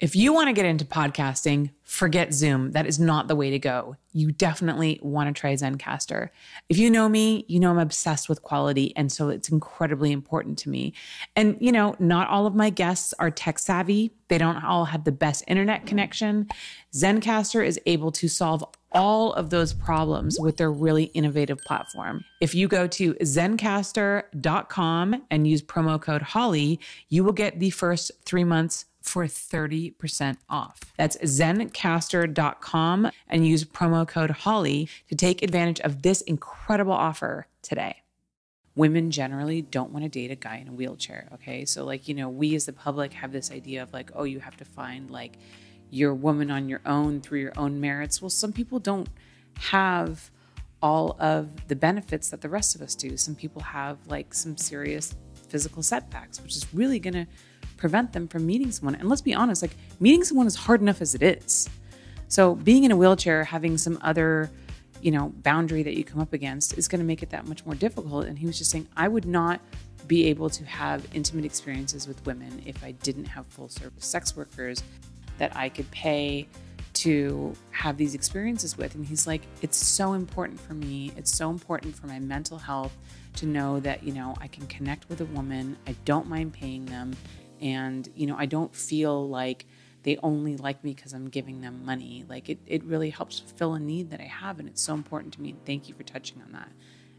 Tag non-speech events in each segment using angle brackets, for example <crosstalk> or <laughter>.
If you want to get into podcasting, forget Zoom. That is not the way to go. You definitely want to try Zencastr. If you know me, you know I'm obsessed with quality. And so it's incredibly important to me. And, you know, not all of my guests are tech savvy, they don't all have the best internet connection. Zencastr is able to solve all of those problems with their really innovative platform. If you go to zencastr.com and use promo code HOLLY, you will get the first three months for 30% off. That's zencastr.com and use promo code HOLLY to take advantage of this incredible offer today. Women generally don't want to date a guy in a wheelchair, okay? So like, you know, we as the public have this idea of like, oh, you have to find like your woman on your own through your own merits. Well, some people don't have all of the benefits that the rest of us do. Some people have like some serious physical setbacks, which is really going to prevent them from meeting someone. And let's be honest, like meeting someone is hard enough as it is. So being in a wheelchair, having some other, you know, boundary that you come up against is going to make it that much more difficult. And he was just saying, I would not be able to have intimate experiences with women if I didn't have full service sex workers that I could pay to have these experiences with. And he's like, it's so important for me. It's so important for my mental health to know that, you know, I can connect with a woman. I don't mind paying them and you know i don't feel like they only like me because i'm giving them money like it, it really helps fill a need that i have and it's so important to me and thank you for touching on that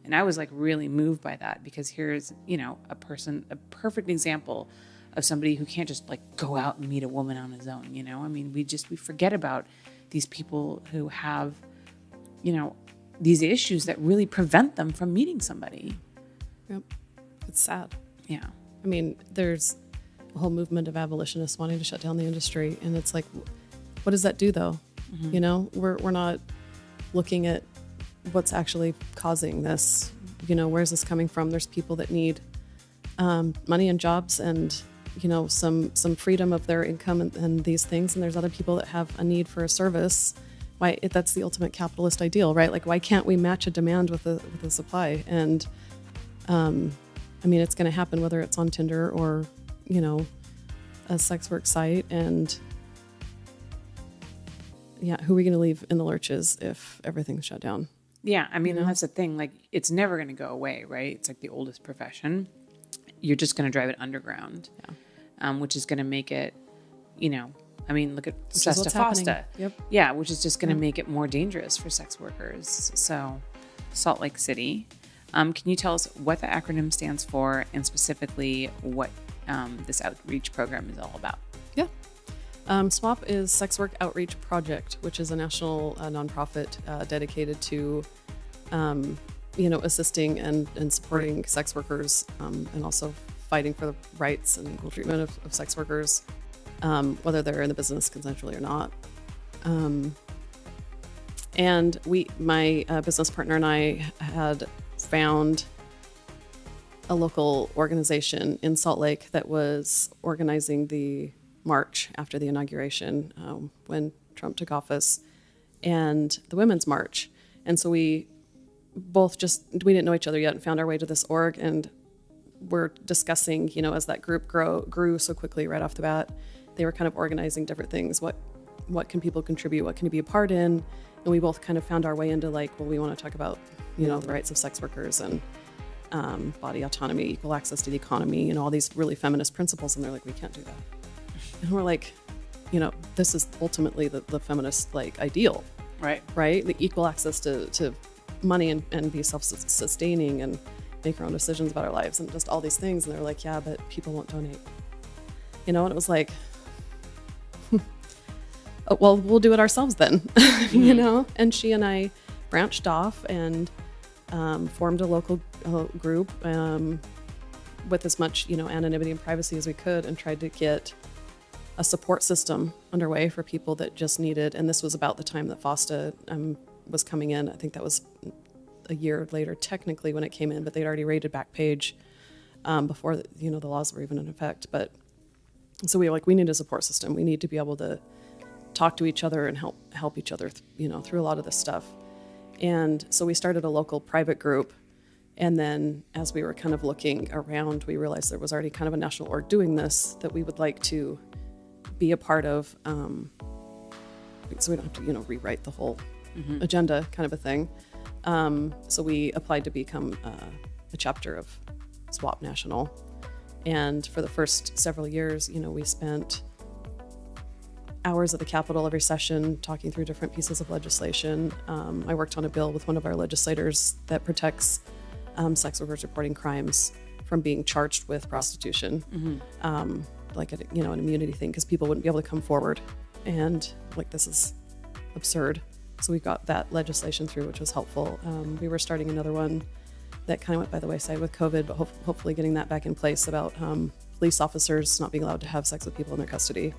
and i was like really moved by that because here's you know a person a perfect example of somebody who can't just like go out and meet a woman on his own you know i mean we just we forget about these people who have you know these issues that really prevent them from meeting somebody yep it's sad yeah i mean there's a whole movement of abolitionists wanting to shut down the industry. And it's like, what does that do though? Mm-hmm. You know, we're, we're not looking at what's actually causing this. You know, where's this coming from? There's people that need um, money and jobs and you know some some freedom of their income and, and, these things and there's other people that have a need for a service why that's the ultimate capitalist ideal right like why can't we match a demand with a with a supply and um, i mean it's going to happen whether it's on tinder or you know, a sex work site and yeah, who are we going to leave in the lurches if everything's shut down? Yeah, I mean, you know? that's the thing. Like, it's never going to go away, right? It's like the oldest profession. You're just going to drive it underground, yeah. um, which is going to make it, you know, I mean, look at Sesta Fosta. Yep. Yeah, which is just going to make it more dangerous for sex workers. So, Salt Lake City. Um, can you tell us what the acronym stands for and specifically what um, this outreach program is all about. Yeah. Um, SWOP is Sex Work Outreach Project, which is a national uh, nonprofit uh, dedicated to, um, you know, assisting and, and supporting sex workers um, and also fighting for the rights and equal treatment of, of sex workers, um, whether they're in the business consensually or not. Um, and we, my uh, business partner and I had found a local organization in Salt Lake that was organizing the march after the inauguration um, when Trump took office and the Women's March. And so we both just, we didn't know each other yet and found our way to this org and we're discussing, you know, as that group grow, grew so quickly right off the bat, they were kind of organizing different things. What, what can people contribute? What can you be a part in? And we both kind of found our way into like, well, we want to talk about, you know, the rights of sex workers and um, body autonomy, equal access to the economy, and all these really feminist principles. And they're like, we can't do that. And we're like, you know, this is ultimately the, the feminist like ideal, right? Right, the equal access to, to money and, and be self-sustaining and make our own decisions about our lives and just all these things. And they're like, yeah, but people won't donate. You know, and it was like, <laughs> oh, well, we'll do it ourselves then, <laughs> mm-hmm. you know. And she and I branched off and um, formed a local uh, group um, with as much you know anonymity and privacy as we could, and tried to get a support system underway for people that just needed. And this was about the time that FOSTA um, was coming in. I think that was a year later, technically, when it came in, but they'd already rated Backpage um, before the, you know the laws were even in effect. But so we were like, we need a support system. We need to be able to talk to each other and help help each other, you know, through a lot of this stuff. And so we started a local private group. And then as we were kind of looking around, we realized there was already kind of a national org doing this, that we would like to be a part of, um, so we don't have to, you know, rewrite the whole agenda kind of a thing. Um, so we applied to become uh, a chapter of SWOP National. And for the first several years, you know, we spent hours at the Capitol every session talking through different pieces of legislation. Um, I worked on a bill with one of our legislators that protects um, sex workers reporting crimes from being charged with prostitution, um, like a, you know an immunity thing, because people wouldn't be able to come forward, and like this is absurd. So we got that legislation through, which was helpful. Um, we were starting another one that kind of went by the wayside with COVID, but ho- hopefully getting that back in place about um, police officers not being allowed to have sex with people in their custody.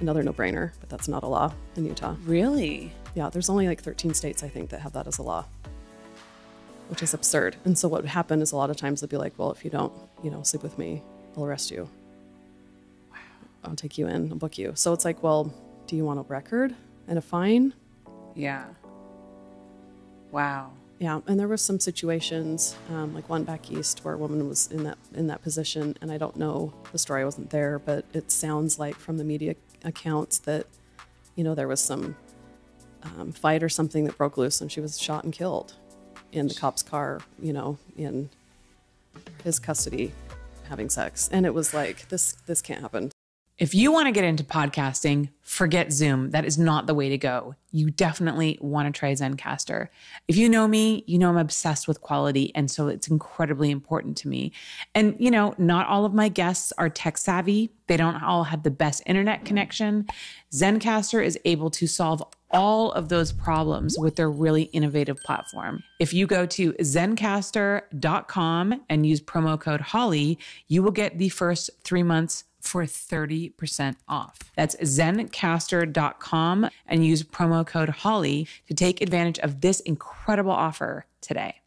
Another no-brainer, but that's not a law in Utah. Really? Yeah, there's only like 13 states, I think, that have that as a law, which is absurd. And so what would happen is a lot of times they'd be like, well, if you don't, you know, sleep with me, I'll arrest you. Wow. I'll take you in, I'll book you. So it's like, well, do you want a record and a fine? Yeah. Wow. Yeah, and there were some situations, um, like one back east, where a woman was in that in that position, and I don't know the story. I wasn't there, but it sounds like from the media accounts that, you know, there was some um, fight or something that broke loose, and she was shot and killed in the cop's car. You know, in his custody, having sex, and it was like this this can't happen. If you want to get into podcasting, forget Zoom. That is not the way to go. You definitely want to try Zencastr. If you know me, you know I'm obsessed with quality. And so it's incredibly important to me. And, you know, not all of my guests are tech savvy, they don't all have the best internet connection. Zencastr is able to solve all of those problems with their really innovative platform. If you go to zencastr.com and use promo code Holly, you will get the first three months for 30% off. That's zencastr.com and use promo code Holly to take advantage of this incredible offer today.